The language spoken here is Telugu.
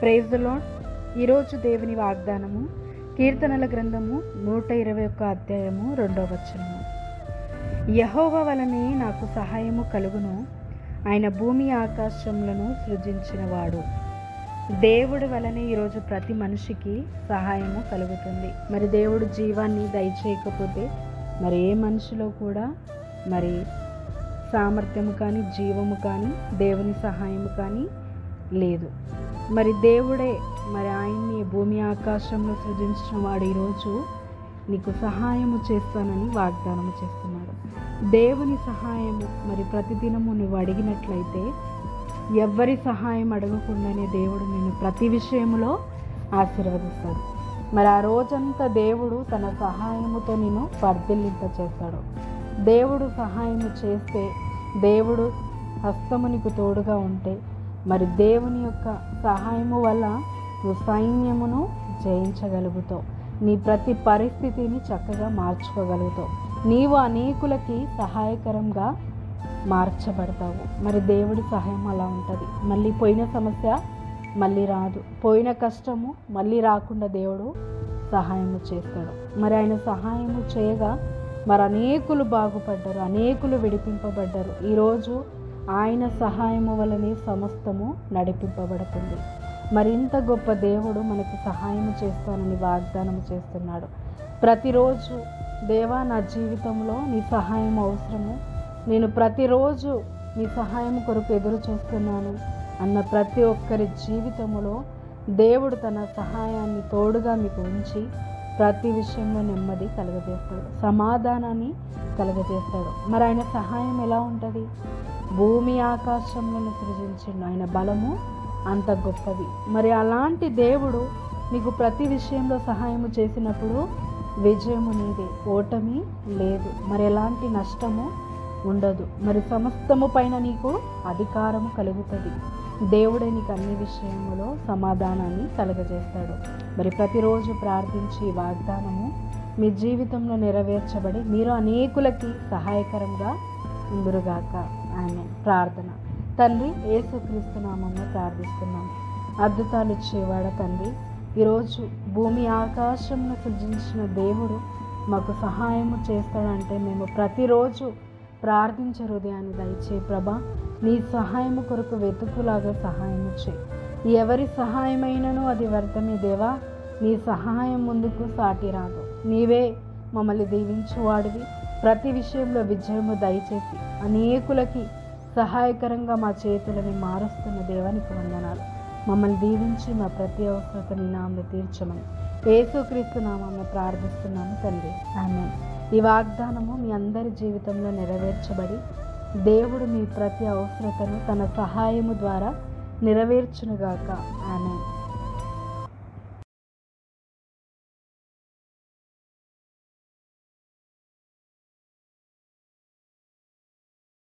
ప్రైజ్ లాడ్ ఈరోజు దేవుని వాగ్దానము కీర్తనల గ్రంథము నూట ఇరవై ఒక్క అధ్యాయము రెండవ వచనము. యహోవ వలనే నాకు సహాయము కలుగును. ఆయన భూమి ఆకాశములను సృజించినవాడు. దేవుడి వలనే ఈరోజు ప్రతి మనిషికి సహాయము కలుగుతుంది. మరి దేవుడు జీవాన్ని దయచేయకపోతే మరి ఏ మనిషిలో కూడా మరి సామర్థ్యము కానీ జీవము కానీ దేవుని సహాయము కానీ లేదు. మరి దేవుడే మరి ఆయన్ని భూమి ఆకాశంలో సృజించిన వాడు ఈరోజు నీకు సహాయము చేస్తానని వాగ్దానము చేస్తున్నాడు. దేవుని సహాయము మరి ప్రతిదినము నువ్వు అడిగినట్లయితే ఎవ్వరి సహాయం అడగకుండానే దేవుడు నేను ప్రతి విషయంలో ఆశీర్వదిస్తాడు. మరి ఆ రోజంతా దేవుడు తన సహాయముతో నేను వర్ధిల్లింప చేస్తాడు. దేవుడు సహాయము చేస్తే దేవుడు హస్తము నీకు తోడుగా ఉంటే మరి దేవుని యొక్క సహాయము వల్ల నువ్వు సైన్యమును జయించగలుగుతావు. నీ ప్రతి పరిస్థితిని చక్కగా మార్చుకోగలుగుతావు. నీవు అనేకులకి సహాయకరంగా మార్చబడతావు. మరి దేవుడి సహాయం అలా ఉంటుంది. మళ్ళీ పోయిన సమస్య మళ్ళీ రాదు. పోయిన కష్టము మళ్ళీ రాకుండా దేవుడు సహాయము చేస్తాడు. మరి ఆయన సహాయము చేయగా మరి అనేకులు బాగుపడ్డారు అనేకులు విడిపింపబడ్డారు. ఈరోజు ఆయన సహాయము వలనే సమస్తము నడిపింపబడుతుంది. మరింత గొప్ప దేవుడు మనకి సహాయం చేస్తానని వాగ్దానం చేస్తున్నాడు. ప్రతిరోజు దేవా నా జీవితంలో నీ సహాయం అవసరము. నేను ప్రతిరోజు నీ సహాయం కొరకు ఎదురు చూస్తున్నాను అన్న ప్రతి ఒక్కరి జీవితంలో దేవుడు తన సహాయాన్ని తోడుగా మీకు ఉంచి ప్రతి విషయంలో నెమ్మది కలుగజేస్తాడు. సమాధానాన్ని కలుగజేస్తాడు. మరి ఆయన సహాయం ఎలా ఉంటుంది? భూమి ఆకాశములను సృజించిండు ఆయన బలము అంత గొప్పది. మరి అలాంటి దేవుడు నీకు ప్రతి విషయంలో సహాయము చేసినప్పుడు విజయము నీదే ఓటమి లేదు. మరి ఎలాంటి నష్టము ఉండదు. మరి సమస్తము పైన నీకు అధికారము కలుగుతుంది. దేవుడే నీకు అన్ని విషయములో సమాధానాన్ని కలుగజేస్తాడు. మరి ప్రతిరోజు ప్రార్థించి వాగ్దానము మీ జీవితంలో నెరవేర్చబడి మీరు అనేకులకి సహాయకరంగా ఉందురుగాక ఆమె ప్రార్థన. తండ్రి ఏసుక్రీస్తు నామంలో ప్రార్థిస్తున్నాము అద్భుతాలు ఇచ్చేవాడ తండ్రి ఈరోజు భూమి ఆకాశంను సృజించిన దేవుడు మాకు సహాయము చేస్తాడంటే మేము ప్రతిరోజు ప్రార్థించే హృదయాన్ని దయచే ప్రభా నీ సహాయము కొరకు వెతుకులాగా సహాయము చేయి ఎవరి సహాయమైనను అది వ్యర్థమే దేవా నీ సహాయం ముందుకు సాటి రాదు. నీవే మమ్మల్ని దీవించువాడివి. ప్రతి విషయంలో విజయము దయచేసి అనేకులకి సహాయకరంగా మా చేతులని మారుస్తున్న దేవానికి వందనాలు. మమ్మల్ని దీవించి మా ప్రతి అవసరతని నామని తీర్చమని. ఏసుక్రీస్తు నామాన్ని ప్రార్థిస్తున్నాము తండ్రి. ఆమె ఈ వాగ్దానము మీ అందరి జీవితంలో నెరవేర్చబడి దేవుడు మీ ప్రతి అవసరతను తన సహాయము ద్వారా నెరవేర్చునుగాక. ఆమె